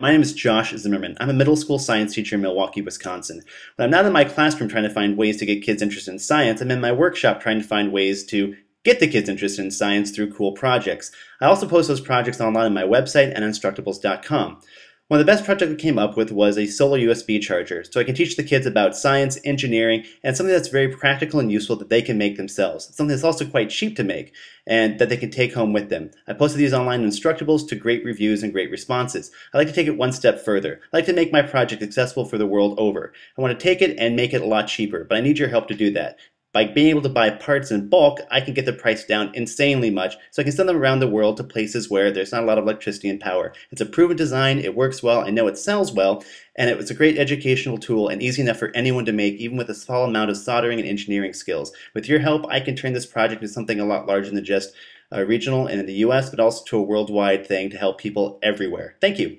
My name is Josh Zimmerman. I'm a middle school science teacher in Milwaukee, Wisconsin. When I'm not in my classroom trying to find ways to get kids interested in science, I'm in my workshop trying to find ways to get the kids interested in science through cool projects. I also post those projects online on my website and Instructables.com. One of the best projects we came up with was a solar USB charger, so I can teach the kids about science, engineering, and something that's very practical and useful that they can make themselves. Something that's also quite cheap to make, and that they can take home with them. I posted these online Instructables to great reviews and great responses. I like to take it one step further. I like to make my project accessible for the world over. I want to take it and make it a lot cheaper, but I need your help to do that. By being able to buy parts in bulk, I can get the price down insanely much, so I can send them around the world to places where there's not a lot of electricity and power. It's a proven design, it works well, I know it sells well, and it was a great educational tool and easy enough for anyone to make, even with a small amount of soldering and engineering skills. With your help, I can turn this project into something a lot larger than just uh, regional and in the US, but also to a worldwide thing to help people everywhere. Thank you.